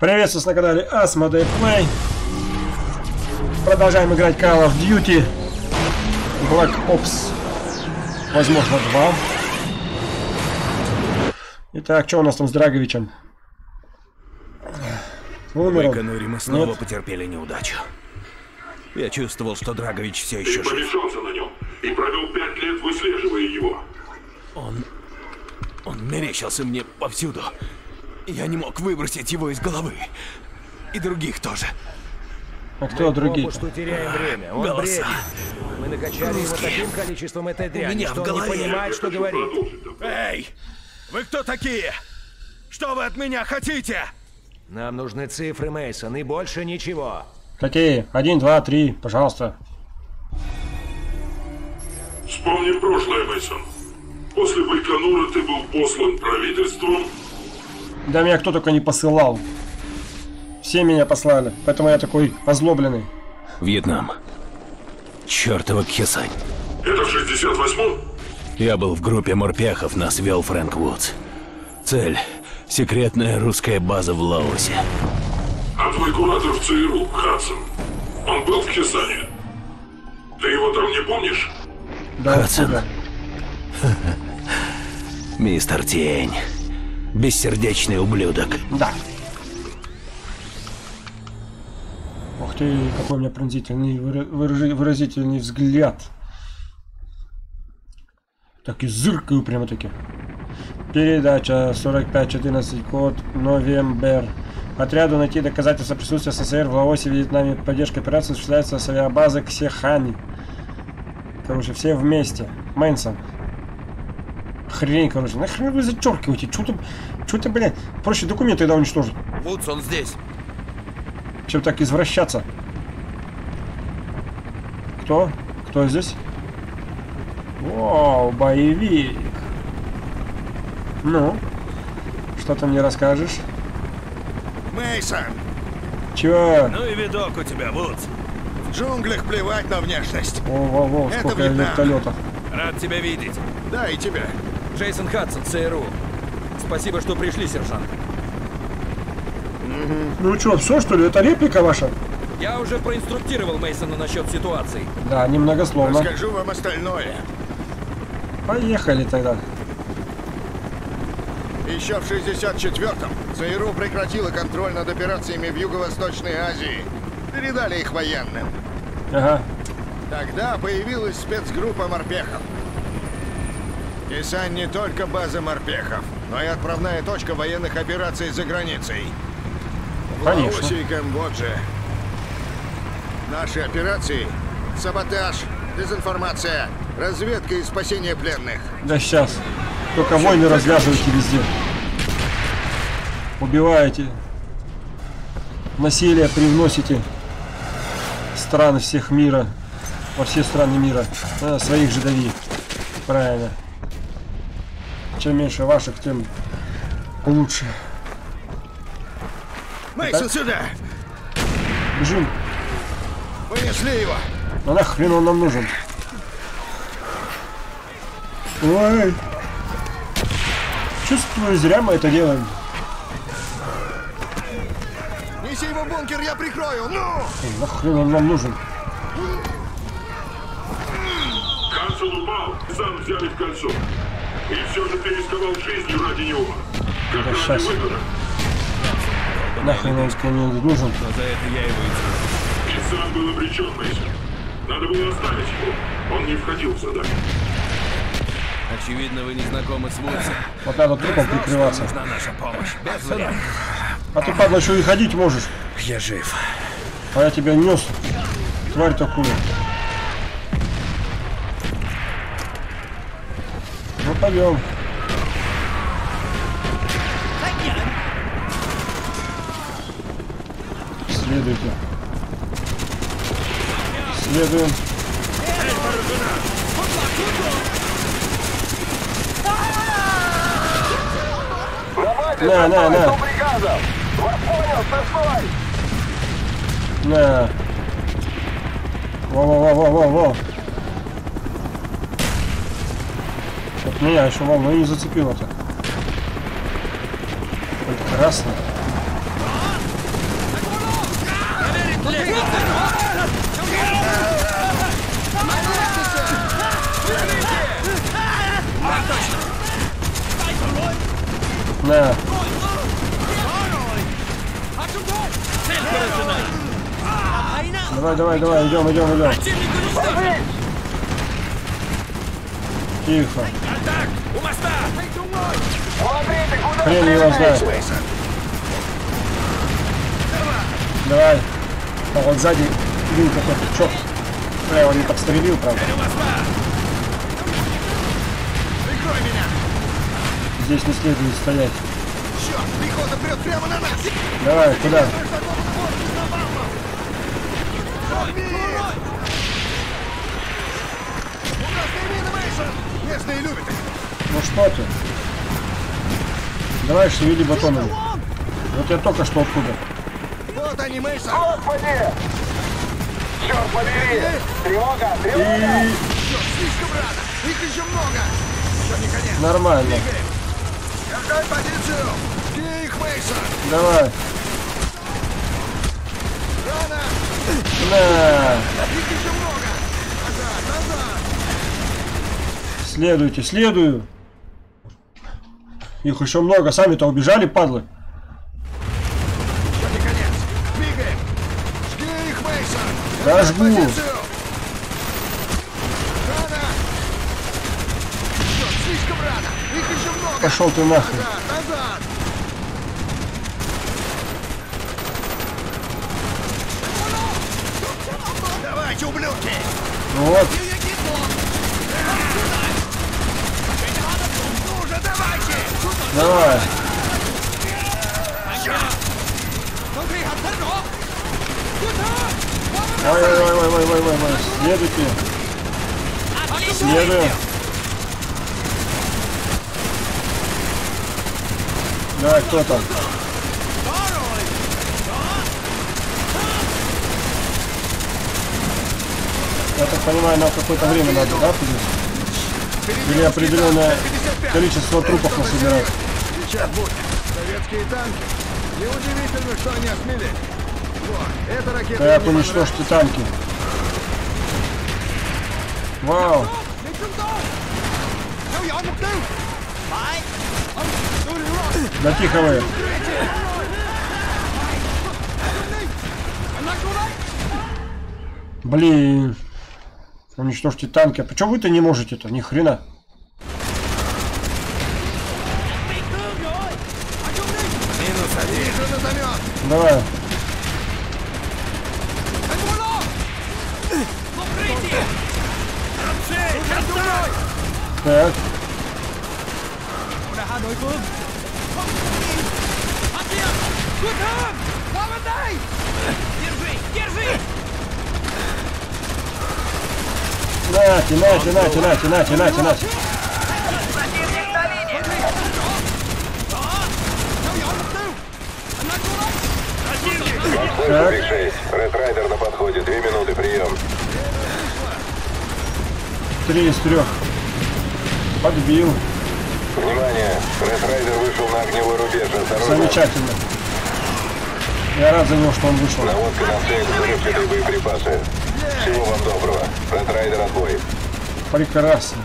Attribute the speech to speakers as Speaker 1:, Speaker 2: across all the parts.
Speaker 1: Приветствую на канале Asmodee Play. Продолжаем играть Call of Duty Black Ops. Возможно, 2. Итак, что у нас там с Драговичем?
Speaker 2: Умер В Байконуре мы снова Нет? потерпели неудачу. Я чувствовал, что Драгович все еще
Speaker 3: жив. помешался на нем и провел пять лет, выслеживая его.
Speaker 2: Он... Он мерещился мне повсюду. Я не мог выбросить его из головы. И других тоже.
Speaker 1: А кто Мы другие?
Speaker 4: что теряем время. Он
Speaker 2: Голоса. бредит.
Speaker 4: Мы накачали Русские. его таким количеством этой дряни, меня что в голове. он не понимает, что говорит.
Speaker 2: Эй! Вы кто такие? Что вы от меня хотите?
Speaker 4: Нам нужны цифры, Мейсон, и больше ничего.
Speaker 1: Какие? Один, два, три, пожалуйста.
Speaker 3: Вспомни прошлое, Мейсон. После Байконура ты был послан правительством
Speaker 1: да меня кто только не посылал. Все меня послали, поэтому я такой озлобленный.
Speaker 2: Вьетнам. Чёртова Кхесань.
Speaker 3: Это в 68-м?
Speaker 2: Я был в группе морпехов, нас вел Фрэнк Вудс. Цель — секретная русская база в Лаосе.
Speaker 3: А твой куратор в ЦРУ, Хадсон, он был в Кхесане? Ты его там не помнишь?
Speaker 1: Да, Хадсон.
Speaker 2: Мистер Тень. Бессердечный ублюдок.
Speaker 1: Да. Ух ты, какой у меня пронзительный, выразительный взгляд. Так и зыркаю прямо таки. Передача 4514, код новембер. Отряду найти доказательства присутствия СССР в Лаосе, Вьетнаме. Поддержка операции осуществляется с авиабазы Ксехани. Короче, все вместе. Мэнсон. Хрень, короче. Нахрен вы зачеркиваете? Что-то, что-то, блядь, проще документы тогда уничтожить.
Speaker 2: Вудс, он здесь.
Speaker 1: Чем так извращаться? Кто? Кто здесь? Вау, боевик. Ну, что ты мне расскажешь?
Speaker 5: Мейсон.
Speaker 1: Чего?
Speaker 2: Ну и видок у тебя, Вудс.
Speaker 5: В джунглях плевать на внешность.
Speaker 1: О, во, во, сколько вертолетов.
Speaker 2: Рад тебя видеть.
Speaker 5: Да, и тебя.
Speaker 2: Джейсон Хадсон, ЦРУ. Спасибо, что пришли, сержант.
Speaker 1: Ну что, все что ли? Это реплика ваша?
Speaker 2: Я уже проинструктировал Мейсона насчет ситуации.
Speaker 1: Да, немногословно.
Speaker 5: Расскажу вам остальное.
Speaker 1: Поехали тогда.
Speaker 5: Еще в 64-м ЦРУ прекратила контроль над операциями в Юго-Восточной Азии. Передали их военным.
Speaker 1: Ага.
Speaker 5: Тогда появилась спецгруппа морпехов. Кисань не только база морпехов, но и отправная точка военных операций за границей. В Лаосе и Камбодже. Наши операции — саботаж, дезинформация, разведка и спасение пленных.
Speaker 1: Да сейчас. Только войны развязываете везде. Убиваете. Насилие привносите. Страны всех мира. Во все страны мира. А, своих же дави. Правильно. Чем меньше ваших, тем лучше.
Speaker 5: Мейсон, сюда!
Speaker 1: Бежим.
Speaker 5: Вынесли его.
Speaker 1: А нахрен он нам нужен? Ой. Чувствую, зря мы это делаем.
Speaker 5: Неси его в бункер, я прикрою. Ну!
Speaker 1: Нахрен он нам нужен?
Speaker 3: Канцел упал, сам взяли в кольцо. И все же ты рисковал жизнью ради него. Как
Speaker 1: да сейчас. Нахрен он мне нужен?
Speaker 2: Но за это я его
Speaker 3: и И сам был обречен, Мейсон. Надо было оставить его. Он не входил в задание.
Speaker 2: Очевидно, вы не знакомы с Вудсом.
Speaker 1: Вот надо трупом прикрываться.
Speaker 2: Нужна наша помощь. Без вариантов.
Speaker 1: А ты, падла, еще и ходить можешь.
Speaker 2: Я жив.
Speaker 1: А я тебя нес. Тварь такую. Пойдем. Следуйте. Следуем. На, на, на. На. Во-во-во-во-во-во. Вот меня еще волну не зацепило-то. Какой-то красный. На. Давай, давай, давай, идем, идем, идем. Тихо.
Speaker 2: У моста!
Speaker 1: Хрен его знает. Давай. А вот сзади был какой-то чок. Бля, он не подстрелил, правда. Здесь не следует стоять.
Speaker 5: Черт, пехота прет прямо на нас!
Speaker 1: Давай, куда?
Speaker 5: Ужасные мины, Мейсон! Местные любят их!
Speaker 1: Ну что ты? Давай шевели батонами. Вот я только что оттуда.
Speaker 5: Вот они, Мейсон!
Speaker 6: Господи! Черт побери! Тревога! Тревога!
Speaker 1: И
Speaker 5: Черт, слишком рано! Их еще много! Еще не конец!
Speaker 1: нормально.
Speaker 5: Держать позицию! Жги их, Мейсон!
Speaker 1: Давай.
Speaker 5: Рано!
Speaker 1: На.
Speaker 5: Их еще много! Назад, назад!
Speaker 1: Следуйте, следую. Их еще много. Сами-то убежали, падлы.
Speaker 5: Еще не конец! Двигаем! Жги их, Мейсон!
Speaker 1: Да, жгу. Пошел ты.
Speaker 5: Назад, назад! Давайте, ублюдки!
Speaker 1: Вот.
Speaker 5: Ну же, давайте!
Speaker 1: Давай. Ой, ой, ой, ой, ой, ой. Следуйте. Следуем. Давай, кто там? Я так понимаю, нам какое-то время надо, да, будет? Или определенное количество трупов насобирать?
Speaker 5: Сейчас будет. Советские танки. Неудивительно, что они осмелели. Вот, эта ракета им не
Speaker 1: уничтожьте танки. Вау. Да тихо вы. Блин. Уничтожьте танки. А почему вы-то не можете-то? Ни хрена.
Speaker 2: Минус один.
Speaker 5: Вижу назомет.
Speaker 1: Давай. Так. Нате, нате, нате, нате, нате, нате, нате. Так,
Speaker 6: Биг 6. Ред Райдер на подходе. Две минуты, прием.
Speaker 1: три из трех. Подбил.
Speaker 6: Внимание! Ред Райдер вышел на огневой рубеж. Осторожно.
Speaker 1: Замечательно. Я рад за него, что он вышел.
Speaker 6: Наводка на цель. Взрывчатые боеприпасы. Всего вам доброго. Ред Райдер отбой.
Speaker 1: Прекрасно.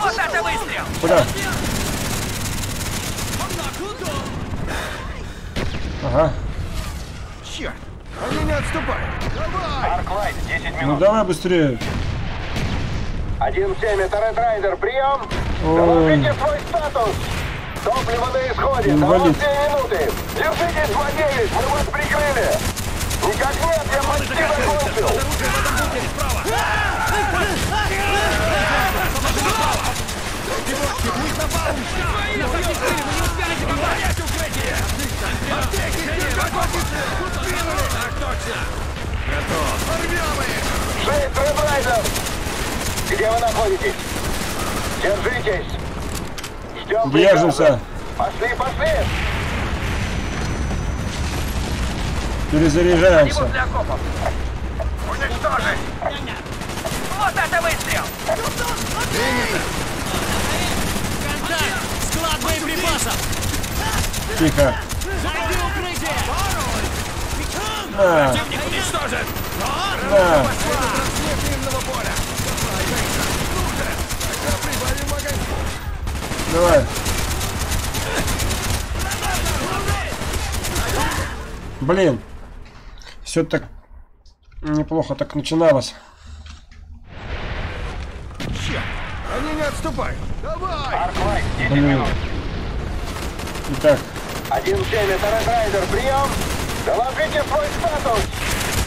Speaker 7: Вот это выстрел!
Speaker 1: Куда? Ага.
Speaker 5: Черт! Они не отступают! Давай!
Speaker 6: Арклайт, 10
Speaker 1: Ну
Speaker 6: минут.
Speaker 1: давай быстрее.
Speaker 6: 1-7, это Ред Райдер. Прием. Доложите свой статус. Топливо на исходе. До
Speaker 1: Инвалид.
Speaker 6: 2 минуты. Держитесь, 2-9. Мы вас прикрыли. Никак нет, я почти закончил. Шесть, Ред Райдер. Где вы находитесь? Держитесь. Ждем приказа.
Speaker 1: Держимся.
Speaker 6: Пошли, пошли.
Speaker 1: Перезаряжаемся.
Speaker 6: Уничтожить.
Speaker 7: Вот это выстрел!
Speaker 2: Склад боеприпасов!
Speaker 1: Тихо. На,
Speaker 2: Противник уничтожен!
Speaker 1: на. Давай. Блин. Все так неплохо так начиналось.
Speaker 5: Они не отступают. Давай!
Speaker 6: Арклайт, 10
Speaker 1: Блин. Итак,
Speaker 6: 1-7, это Ред Райдер, прием! Доложите свой статус!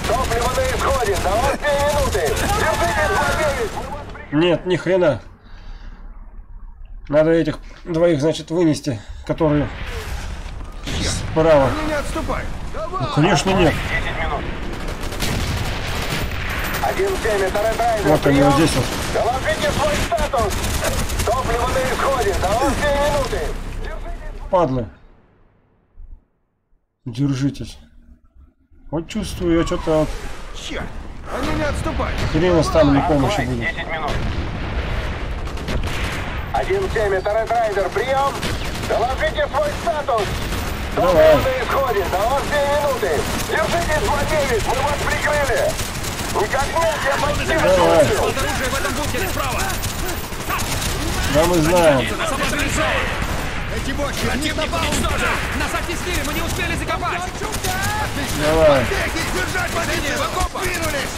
Speaker 6: Топливо на исходе, до вас 2 минуты! Держитесь, 2-9! Мы вас прикрываем.
Speaker 1: нет, ни хрена. Надо этих двоих, значит, вынести, которые справа.
Speaker 5: Они не отступают.
Speaker 1: Ну, конечно, нет.
Speaker 6: 10 минут. 1-7, это Ред Райдер,
Speaker 1: Вот они вот здесь вот.
Speaker 6: Доложите свой статус! Топливо на исходе, до вас 2 минуты!
Speaker 1: Падлы. Держитесь. Вот чувствую, я что-то вот
Speaker 5: Черт! Они не отступают.
Speaker 1: хрен оставлю помощи будет.
Speaker 6: 10 минут. 1-7, это Ред Райдер, прием! Доложите свой статус!
Speaker 1: Давай.
Speaker 6: На исходе, до вас 2 минуты! Держитесь, 2-9, мы вас прикрыли! Никак нет, я почти
Speaker 1: Давай.
Speaker 2: Оружие в этом бункере справа!
Speaker 1: Да мы знаем.
Speaker 5: Эти бочки, они
Speaker 2: Противник уничтожен! Нас оттеснили, мы не успели закопать!
Speaker 1: Давай.
Speaker 5: Держать позицию! В окопах! Двинулись!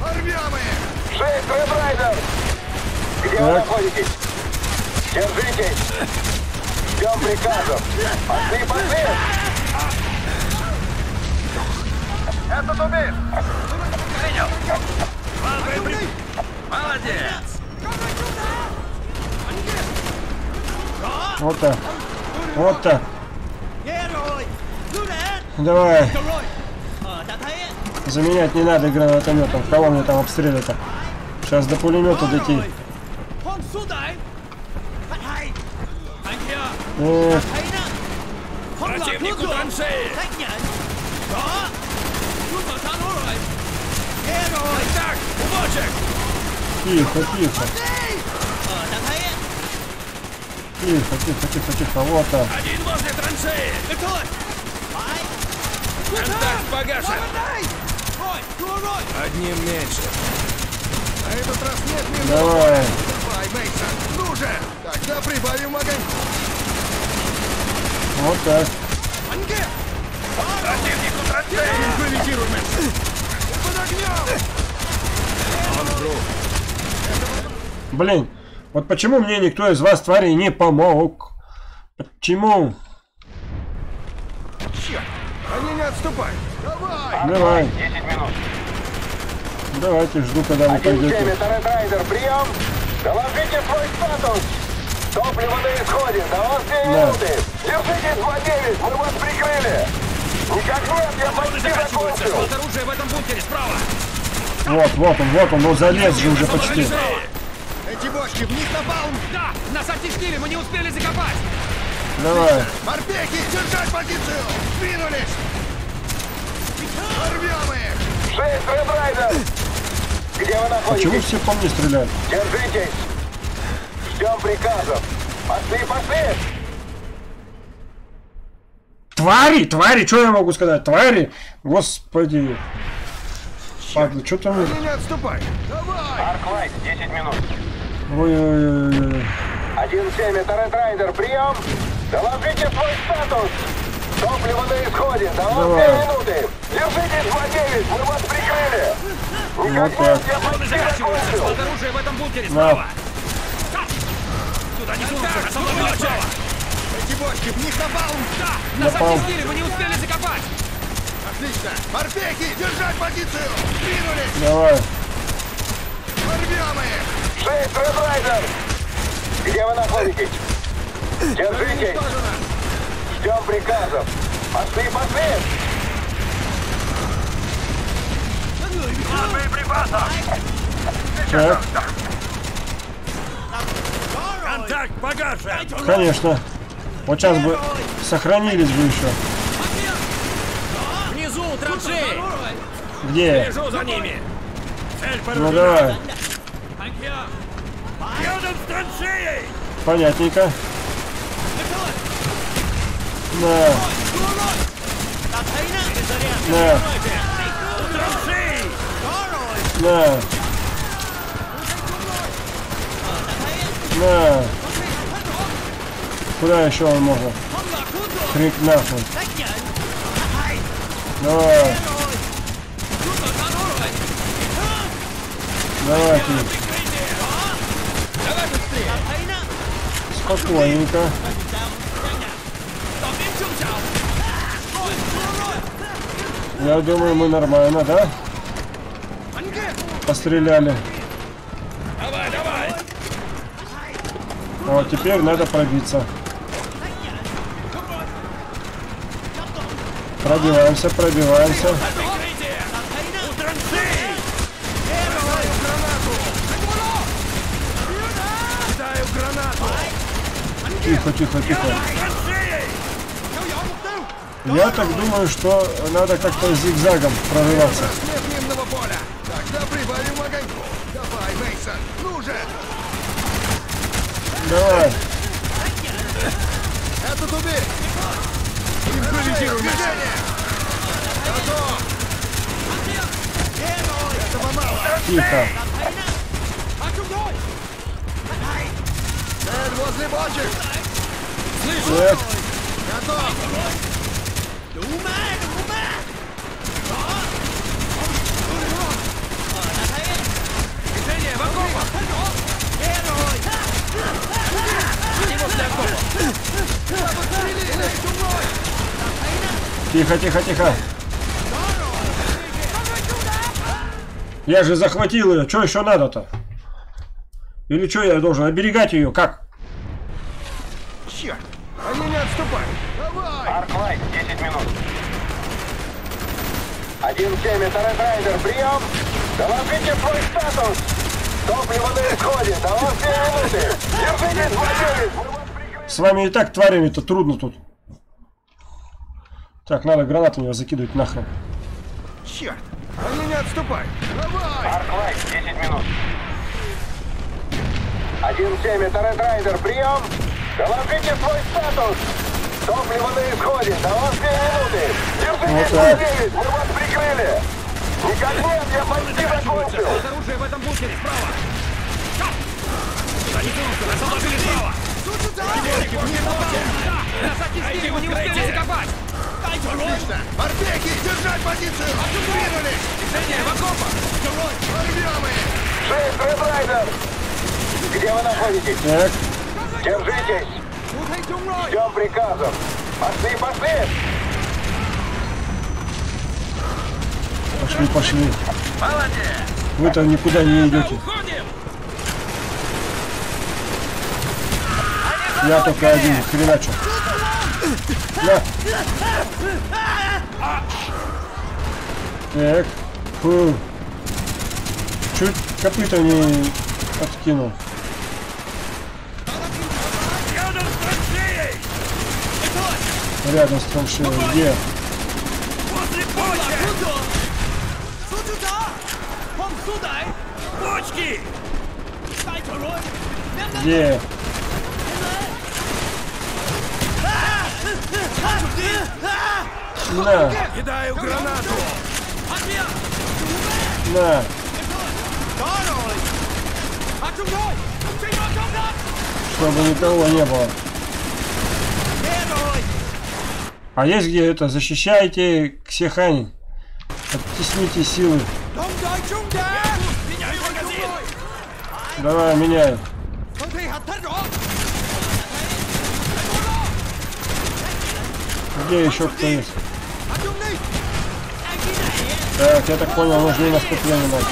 Speaker 5: Порвем их!
Speaker 6: 6, Ред Райдер! Где вы
Speaker 1: Так.
Speaker 6: находитесь? Держитесь! Ждем приказов! Пошли, пошли! Этот убит!
Speaker 2: Молодец!
Speaker 1: Вот так. Вот так. Давай. Заменять не надо гранатометом. Кого мне там обстреливать-то? Сейчас до пулемета дойти. Эх,
Speaker 2: Противник у траншеи! Так, бочек!
Speaker 1: тихо, тихо. Тихо, тихо, тихо, тихо. Вот так.
Speaker 2: Один возле траншеи! Контакт погашен! Одним меньше.
Speaker 5: На этот раз нет минут!
Speaker 1: Давай.
Speaker 5: Давай, Мейсон! Ну же! Тогда прибавим огонь!
Speaker 1: Вот так.
Speaker 2: Противник у траншеи!
Speaker 5: Импровизируй, Мейсон! Под огнем!
Speaker 1: Блин, вот почему мне никто из вас, тварей, не помог? Почему?
Speaker 5: Черт! Они не отступают! Давай!
Speaker 1: Давай,
Speaker 6: 10 минут.
Speaker 1: давайте, жду, когда вы
Speaker 6: 1-7,
Speaker 1: пойдете.
Speaker 6: Райдер, прием! Доложите свой статус! Топливо на исходе, до вас 2
Speaker 1: Да.
Speaker 6: минуты! Держитесь, 2-9, мы вас прикрыли! Никак нет, я почти закончил!
Speaker 2: Оружия в этом бункере справа!
Speaker 1: Вот, вот он, вот он, ну залез же уже почти.
Speaker 5: Эти бочки, в них напалм!
Speaker 2: Да! Нас оттеснили, мы не успели закопать!
Speaker 1: Давай.
Speaker 5: Морпехи, держать позицию! Двинулись! Порвем их!
Speaker 6: 6, Ред Райдер! Где вы
Speaker 1: Почему
Speaker 6: находитесь?
Speaker 1: все по мне стреляют?
Speaker 6: Держитесь! Ждем приказов! Пошли, пошли!
Speaker 1: Твари, твари, что я могу сказать? Твари? Господи. Падла, что там?
Speaker 5: Не отступают! Давай!
Speaker 6: Арклайт, 10 минут.
Speaker 1: Ой-ой-ой.
Speaker 6: 1-7, это Ред Райдер, прием! Доложите свой статус! Топливо на исходе, до вас
Speaker 1: Давай.
Speaker 6: 2 минуты! Держитесь, 2-9, мы вас прикрыли! Никак
Speaker 1: Вот
Speaker 6: нет, я почти закончил!
Speaker 2: Оружия в этом бункере справа! Сюда не сунутся! Нас обнаружили!
Speaker 5: Эти бочки, в них напалм!
Speaker 2: Да! Нас
Speaker 1: Напал.
Speaker 2: оттеснили, мы не успели закопать!
Speaker 5: Отлично! Морпехи, держать позицию! Двинулись!
Speaker 1: Давай.
Speaker 5: Порвем их!
Speaker 6: 6, Ред Райдер! Где вы находитесь? Держитесь! Ждем приказов! Пошли, пошли!
Speaker 1: Так,
Speaker 2: Контакт погашен!
Speaker 1: конечно. Вот сейчас бы сохранились бы еще.
Speaker 2: Внизу траншеи!
Speaker 1: Где?
Speaker 2: Лежу за ними! Цель
Speaker 1: Ну давай. Понятненько. На. На. На. На. Куда еще он может? Крик нахуй. Давай. Давайте. Спокойненько. Я думаю, мы нормально, да? Постреляли. Вот, теперь надо пробиться. Пробиваемся, пробиваемся. Тихо, тихо, тихо. Я так думаю, что надо как-то зигзагом прорываться.
Speaker 5: Давай. Этот убей! Импровизируй! Этого мало!
Speaker 1: Тихо.
Speaker 5: Цель возле бочек!
Speaker 1: Нет.
Speaker 5: Готов!
Speaker 1: Тихо, тихо, тихо. Я же захватил ее. Что еще надо-то? Или что я должен оберегать ее? Как?
Speaker 6: 1-7, это Ред Райдер, прием! Доложите свой статус! Топливо на исходе, до вас 2 минуты! Держитесь, владелец!
Speaker 1: С вами и так тварями-то трудно тут. Так, надо гранатами закидывать нахрен.
Speaker 5: Черт! Они не отступают! Давай!
Speaker 6: Арклайт, 10 минут. 1-7, это Ред Райдер, прием! Доложите свой статус! Топливо на исходе, до вас 2 минуты! Держитесь,
Speaker 1: Вот так.
Speaker 6: владелец! Мы вас прикрыли! Никак нет, я почти закончил!
Speaker 4: Оружие в этом бункере, справа!
Speaker 5: Отлично! Морпехи, держать позицию! Двинулись! Движение в окопах! Порвем их!
Speaker 6: Шесть, Ред Райдер! Где вы находитесь?
Speaker 1: Так,
Speaker 6: Держитесь! Ждем приказов! Пошли, пошли!
Speaker 1: пошли, пошли.
Speaker 7: Молодец!
Speaker 1: Вы-то никуда не идете. Я только один, хреначу. На. Так. Фу. Чуть копыта не откинул.
Speaker 7: Рядом с траншеей!
Speaker 1: Рядом с траншеей. Где? Где? На,
Speaker 5: Кидаю гранату!
Speaker 1: на. Чтобы никого не было. А есть где это? Защищайте Ксехань. Оттесните силы. Давай, меняю. Где еще кто есть? Так, я так понял, нужно и наступление дать.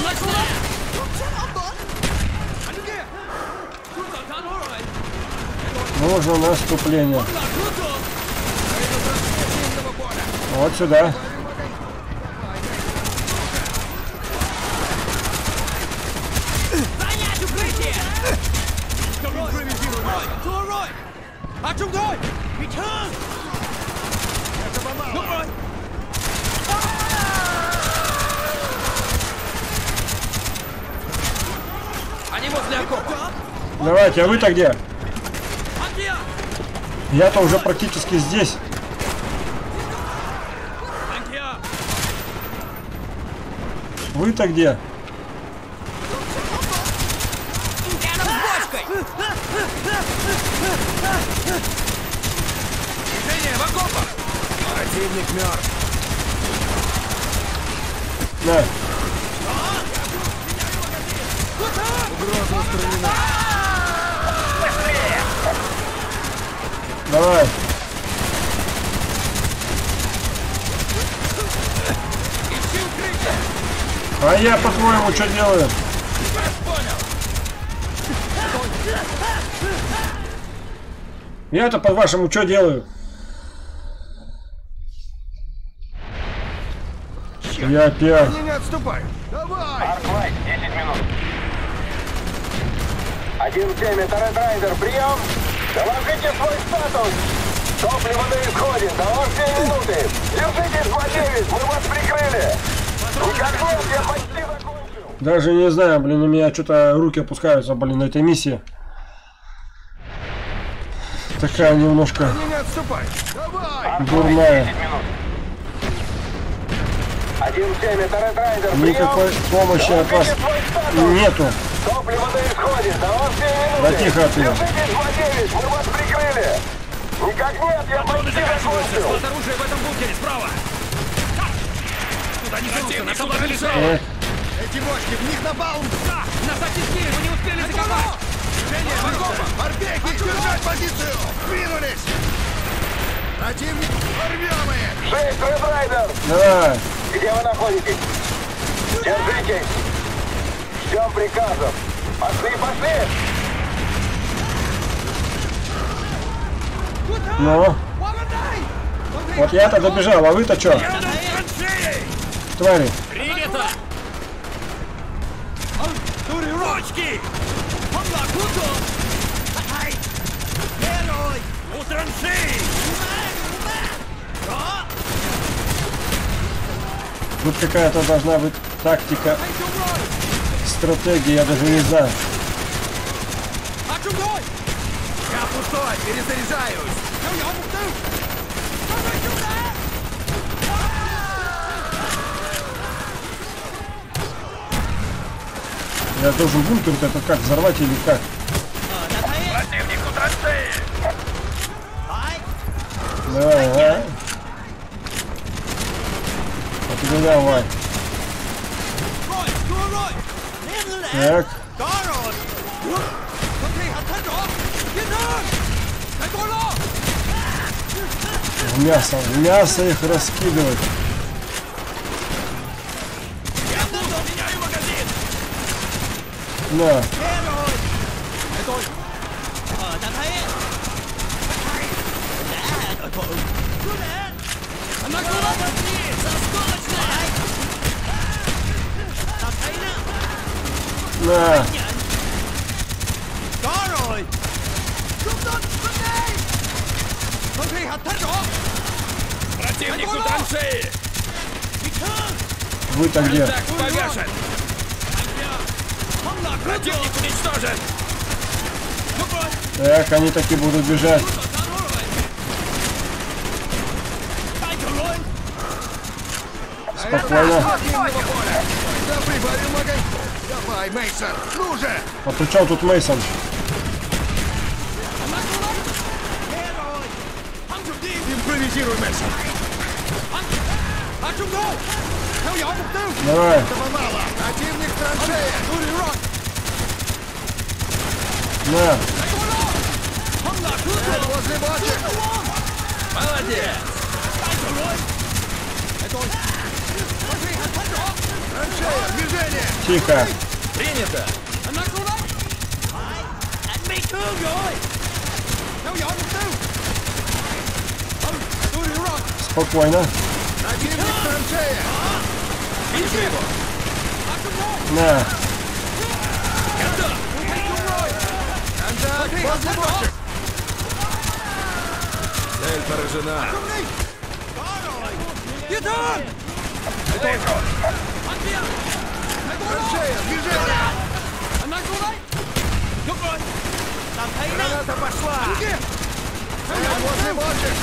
Speaker 1: Нужно наступление.
Speaker 7: Возле окопа!
Speaker 1: Давайте, а вы-то где? Я-то уже практически здесь. Вы-то где?
Speaker 2: Движение в окопах!
Speaker 4: Противник мертв.
Speaker 1: На. А я, по-твоему, что делаю? Я-то, по-вашему, что делаю? Я опять.
Speaker 5: Они не отступают. Давай!
Speaker 6: Арклайт, 10 минут. 1-7, это Ред Райдер, прием! Доложите свой статус! Топливо на исходе, до вас 2 минуты! Держитесь, 2-9, мы вас прикрыли! Никак нет, я почти закончил!
Speaker 1: Даже не знаю, блин, у меня что-то руки опускаются, блин, на этой миссии. Такая немножко дурная.
Speaker 6: 10 минут. 1-7, это Ред Райдер,
Speaker 1: Никакой помощи от вас нету.
Speaker 6: Топливо на исходе, до вас 2 минуты!
Speaker 1: Да тихо ты.
Speaker 6: Держитесь, 2-9, мы вас прикрыли! Никак нет, я почти закончил!
Speaker 2: Оружия в этом бункере справа! Туда не сунулся, нас
Speaker 1: Э,
Speaker 5: Эти бочки, в них напал!
Speaker 2: Да! Нас оттеснили, мы не успели закопать! Движение окопах!
Speaker 5: Морпехи, держать позицию! Двинулись! Противник, порвем их!
Speaker 6: 6, Ред Райдер!
Speaker 1: давай.
Speaker 6: Где вы находитесь? Держитесь! Ждем приказов! Пошли, пошли!
Speaker 1: Ну. Вот я-то добежал, а вы-то что? Твари.
Speaker 2: Принято! Ручки! У траншеи!
Speaker 1: Тут какая-то должна быть тактика, стратегия, я даже не знаю.
Speaker 2: Я пустой, перезаряжаюсь!
Speaker 1: Я должен бункер вот этот как взорвать или как?
Speaker 2: Противник у траншеи!
Speaker 1: Давай, давай. Вот и давай. Так. В мясо, в мясо их раскидывать.
Speaker 2: Меняю магазин!
Speaker 1: На. На.
Speaker 2: Противник у траншеи!
Speaker 1: Вы-то где?
Speaker 2: Так погашен! Противник уничтожен!
Speaker 1: Так, они таки будут бежать. Спокойно.
Speaker 5: Прибавим огоньку! Давай, Мейсон, ну же!
Speaker 1: А при чем тут Мейсон?
Speaker 5: Импровизируй, Мейсон!
Speaker 1: Давай.
Speaker 5: Этого мало! Противник траншея!
Speaker 1: На.
Speaker 5: Цель возле бочек!
Speaker 2: Молодец!
Speaker 5: Траншея, движение!
Speaker 1: Тихо.
Speaker 2: Принято!
Speaker 1: Спокойно.
Speaker 5: Противник в траншея!
Speaker 2: Вижу его!
Speaker 1: На.
Speaker 2: Цель поражена.
Speaker 5: Гитар! Граната пошла! Беги! Возле бочек!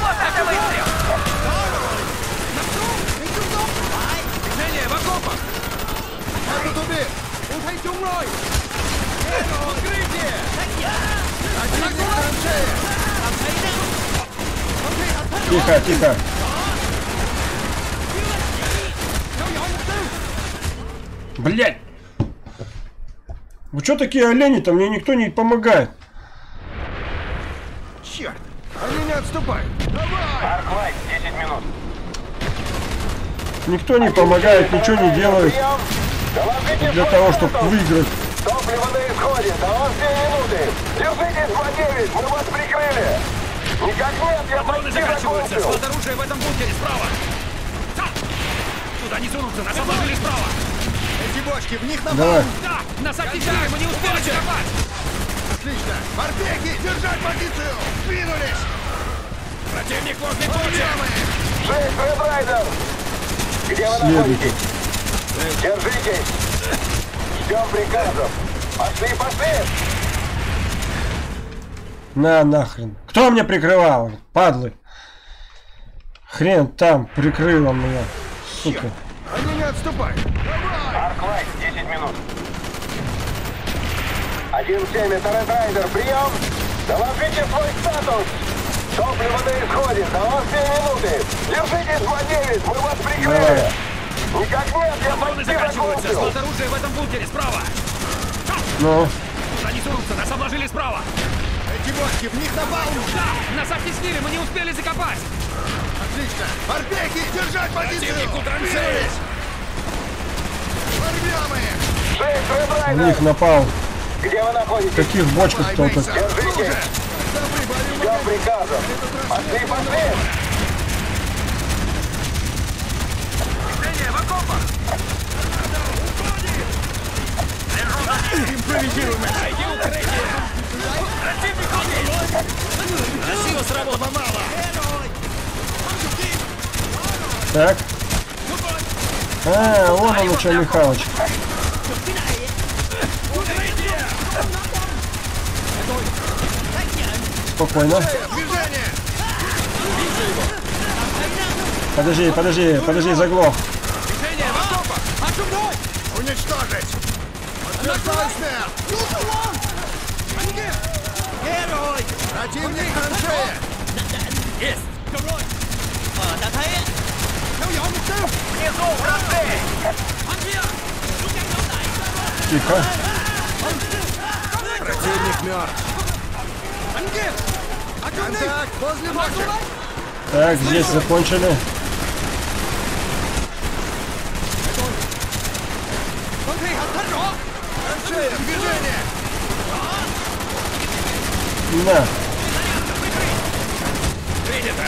Speaker 5: Вот это выстрел!
Speaker 2: Движение в окопах! Этот убит! Убей Тюмрой!
Speaker 1: Тихо, тихо! Блять! Вы что такие олени-то? Мне никто не помогает.
Speaker 5: Черт! Они не отступают! Давай!
Speaker 6: Арклайт, 10 минут.
Speaker 1: Никто не помогает, ничего не делает. Для того, чтобы выиграть.
Speaker 6: 329, мы вас прикрыли! Никак нет, я
Speaker 7: Патроны заканчиваются! Склад оружия в этом бункере справа! Да. Туда не сунутся, нас обложили справа!
Speaker 5: Эти бочки, в них напал!
Speaker 7: Да! Нас активировали, мы не успели черпать!
Speaker 5: Отлично! Морпехи, держать позицию! Двинулись!
Speaker 7: Противник возле тучи!
Speaker 6: Шесть, Редрайдер! Где вы находитесь? Держитесь! Ждем приказов! Пошли, пошли!
Speaker 1: На нахрен. Кто мне прикрывал? Падлы. Хрен там прикрыл он меня. Сука.
Speaker 5: Они не отступают!
Speaker 6: Арклайт, 10 минут. 1-7, это Ред Райдер. Прием. Доложите свой статус. Топливо на исходе. До вас 2 минуты. Держитесь, 2-9. Мы вас прикрыли.
Speaker 1: Давай.
Speaker 6: Никак нет, я
Speaker 7: Патроны заканчиваются. Склад оружия в этом бункере справа.
Speaker 1: Ну,
Speaker 7: не сунутся, нас обложили справа.
Speaker 5: Эти бочки, в них напал!
Speaker 7: Да! Нас оттеснили, мы не успели закопать.
Speaker 5: Отлично! Морпехи, держать позицию!
Speaker 7: Противник у траншеи.
Speaker 5: Двинулись! Порвем их!
Speaker 6: 6, Ред
Speaker 1: в них напал.
Speaker 6: Где вы находитесь?
Speaker 1: каких бочках
Speaker 5: Ай,
Speaker 1: только.
Speaker 5: Мейсон,
Speaker 6: Держитесь.
Speaker 5: ну же! Добрый, борю,
Speaker 6: Ждем приказов.
Speaker 7: Красиво сработало.
Speaker 1: Так. А, вон он, что, Михалыч. Спокойно. Подожди, подожди, подожди, заглох.
Speaker 5: Противник в траншее!
Speaker 7: Есть!
Speaker 6: Внизу, вражды.
Speaker 1: Тихо.
Speaker 5: Противник мертв! Контакт возле бочек!
Speaker 1: Так, здесь закончили.
Speaker 5: Движение!
Speaker 1: На.
Speaker 7: Принято!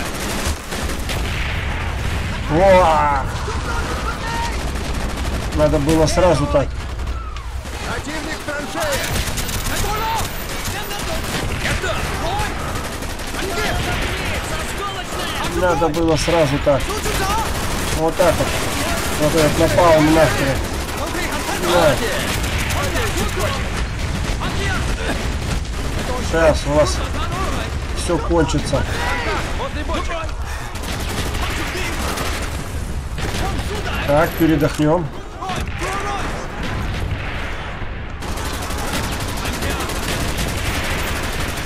Speaker 1: Во! Надо было сразу так.
Speaker 5: Противник!
Speaker 1: Надо было сразу так. Вот так вот. Вот этот напал нахрен. На. Сейчас у вас все кончится. Так, передохнем.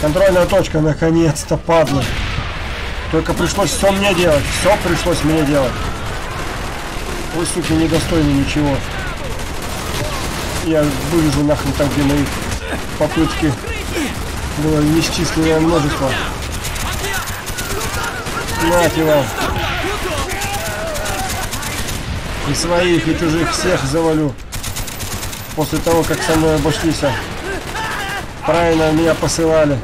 Speaker 1: Контрольная точка, наконец-то, падла. Только пришлось все мне делать. Все пришлось мне делать. Вы, суки, недостойны ничего. Я вывезу нахрен там, где мои попытки было бесчисленное множество. Нате вам. И своих, и чужих всех завалю. После того, как со мной обошлись. Правильно меня посылали.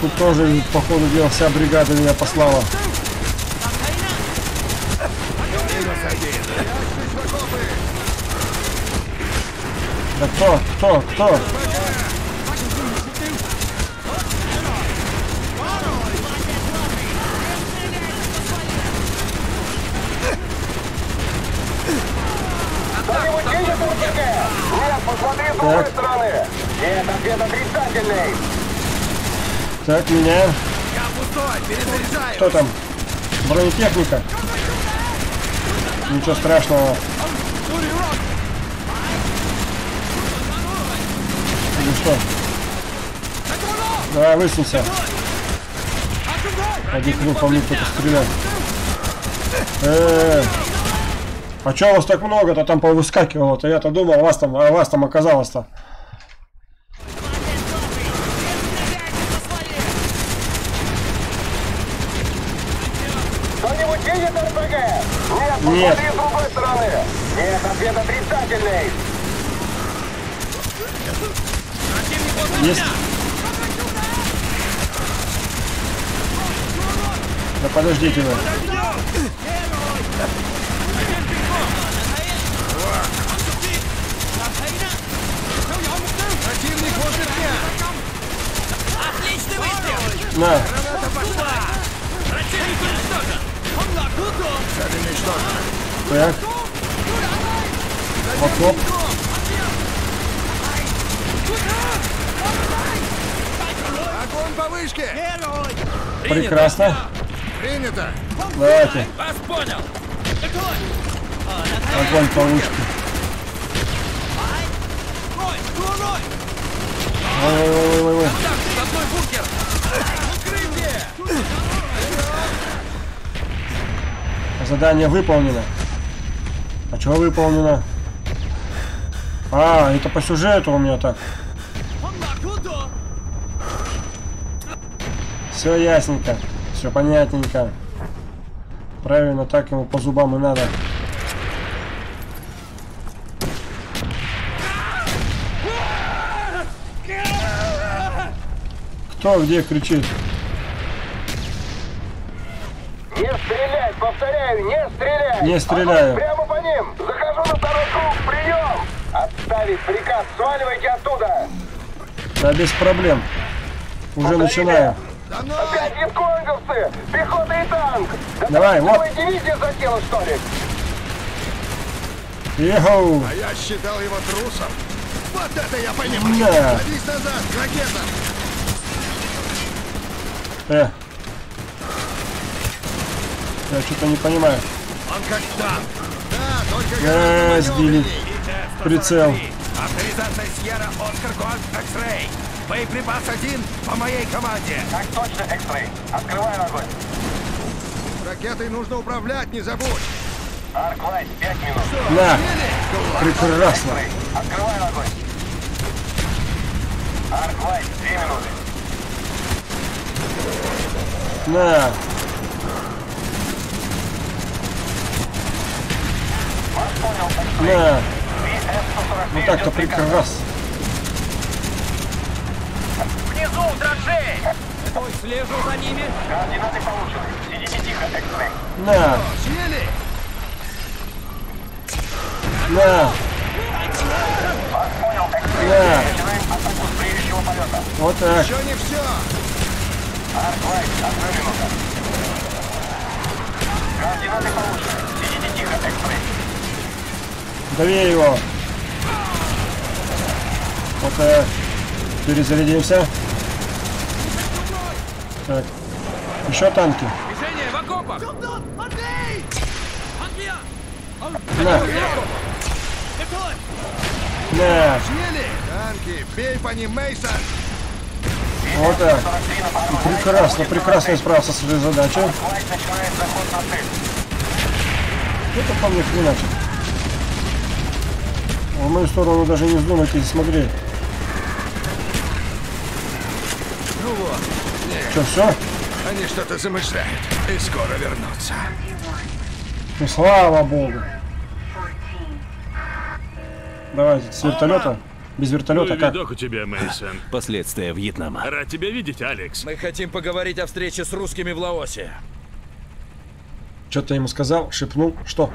Speaker 1: Тут тоже, по ходу дела, вся бригада меня послала. Да кто, кто, кто?
Speaker 6: Кто-нибудь видит РПГ? Нет, посмотри с другой
Speaker 1: Так.
Speaker 6: стороны. Нет, ответ отрицательный.
Speaker 1: Так, меняем.
Speaker 5: Я пустой! Перезаряжаю!
Speaker 1: Кто там? Бронетехника? Ничего страшного. Или что? Давай, высунься. Один хрен по мне кто-то стреляет. Э, А чё вас так много-то там повыскакивало-то? Я-то думал, а вас там, а вас там оказалось-то.
Speaker 6: Нет, посмотри с другой стороны. Нет, ответ отрицательный.
Speaker 1: Есть. Да подождите вы.
Speaker 5: Противник возле меня!
Speaker 7: Отличный выстрел!
Speaker 1: На,
Speaker 7: Противник уничтожен!
Speaker 5: Цель уничтожена.
Speaker 1: так. Окоп.
Speaker 5: Огонь по вышке!
Speaker 1: Прекрасно.
Speaker 5: Принято!
Speaker 1: Давайте.
Speaker 7: Вас понял!
Speaker 1: Огонь по вышке. Ой-ой-ой-ой-ой.
Speaker 7: За мной бункер!
Speaker 1: Задание выполнено. А чего выполнено? А, это по сюжету у меня так. Все ясненько. Все понятненько. Правильно, так ему по зубам и надо. Кто где кричит?
Speaker 6: Не стрелять. Не
Speaker 1: стреляю.
Speaker 6: Огонь Прямо по ним. Захожу на второй круг, прием. Отставить приказ, сваливайте оттуда.
Speaker 1: Да без проблем. Уже начинаю.
Speaker 5: За мной!
Speaker 6: Опять вьетконговцы, пехота и танк. Да
Speaker 1: Давай, вот.
Speaker 6: дивизия затела, что ли?
Speaker 1: Йоу!
Speaker 5: А я считал его трусом. Вот это я понимаю!
Speaker 1: Да.
Speaker 5: Садись назад, к ракетам!
Speaker 1: Э. Я что-то не понимаю.
Speaker 5: Он как танк. Да, только гораздо
Speaker 1: сбили. Прицел.
Speaker 2: Авторизация Сьерра Оскар Гольф X-Ray. Боеприпас один по моей команде.
Speaker 6: Так точно, Экс-Рей. Открываю огонь.
Speaker 5: Ракетой нужно управлять, не забудь.
Speaker 6: Арклайт, пять минут.
Speaker 1: На! Прекрасно!
Speaker 6: Экс-Рей, открываю огонь. Арклайт, две минуты.
Speaker 1: На!
Speaker 6: BS-143
Speaker 1: Ну так-то прекрасно.
Speaker 6: Внизу, траншеи!
Speaker 7: Стой, слежу за ними!
Speaker 6: Координаты получены. Сидите тихо, Экс-Рей.
Speaker 1: На!
Speaker 5: Съели?
Speaker 1: На!
Speaker 6: Вас понял, Экс-Рей.
Speaker 1: На!
Speaker 6: Начинаем атаку с бреющего полета.
Speaker 1: Вот так.
Speaker 5: Еще не все.
Speaker 6: Арклайт, одна минута. Координаты получены. Сидите тихо, Экс-Рей.
Speaker 1: Дави его. Вот так. Перезарядимся. Так. Еще танки. На! На!
Speaker 5: Съели? Танки, бей по ним, Мейсон.
Speaker 1: Вот так. Прекрасно, прекрасно я справился с этой задачей. Это по мне хреначит. В мою сторону даже не вздумайте, смогли.
Speaker 5: Ну вот,
Speaker 1: Что, все?
Speaker 5: они что-то замышляют. И скоро вернутся.
Speaker 1: Ну слава богу. Давайте, с вертолета. Без вертолета
Speaker 8: Ну
Speaker 1: как?
Speaker 8: видок у тебя, Мейсон.
Speaker 2: Последствия Вьетнама.
Speaker 8: Рад тебя видеть, Алекс.
Speaker 7: Мы хотим поговорить о встрече с русскими в Лаосе.
Speaker 1: Что-то ему сказал, шепнул. Что?